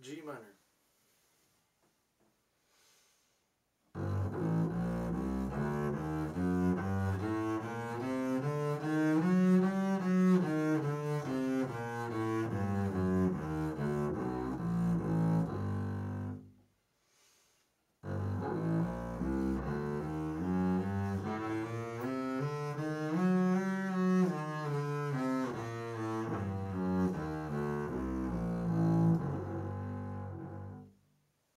G minor.